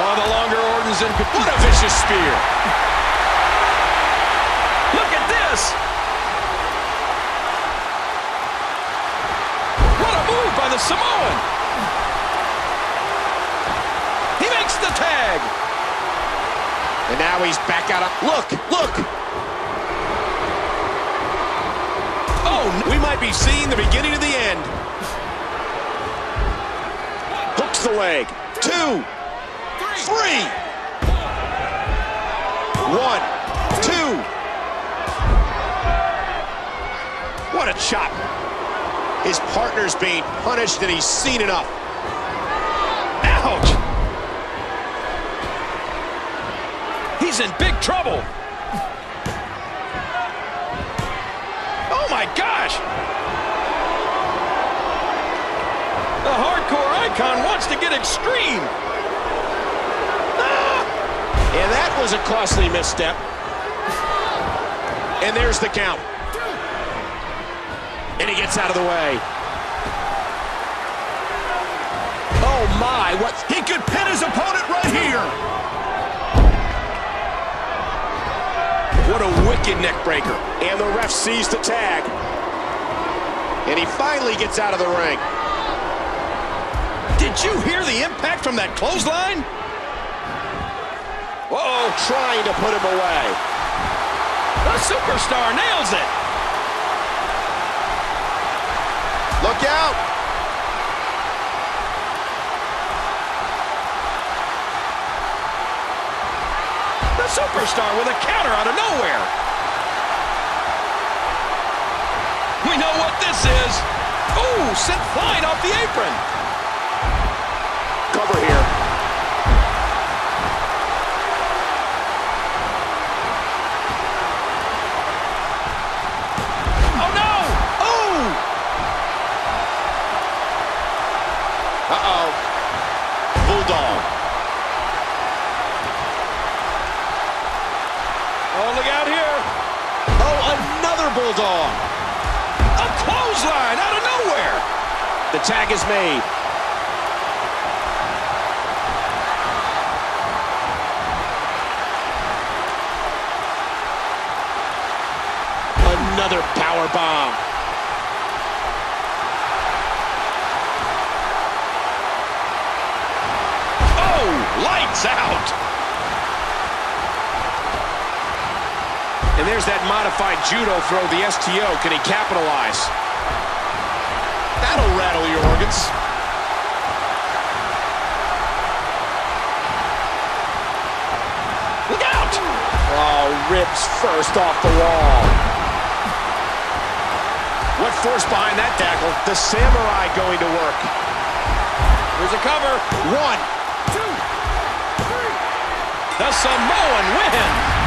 Oh, the longer Orton's in. What a vicious spear. Look at this. What a move by the Samoan. He makes the tag. And now he's back out. Of, look, look. Oh, we might be seeing the beginning of the end. Hooks the leg. Two. Three. One. Two. What a chop. His partner's being punished and he's seen enough. Ouch. He's in big trouble. Oh, my gosh. The hardcore icon wants to get extreme. Was a costly misstep. And there's the count. And he gets out of the way. Oh, my. What? He could pin his opponent right here. What a wicked neck breaker. And the ref sees the tag. And he finally gets out of the ring. Did you hear the impact from that clothesline? Uh-oh, trying to put him away. The superstar nails it. Look out. The superstar with a counter out of nowhere. We know what this is. Ooh, sent flying off the apron. Uh-oh. Bulldog. Oh, look out here. Oh, another Bulldog. A clothesline out of nowhere. The tag is made. Another power bomb. Oh, lights out. And there's that modified judo throw, the STO. Can he capitalize? That'll rattle your organs. Look out! Oh, ribs first off the wall. What force behind that tackle? The samurai going to work. Here's a cover. One. The Samoan win.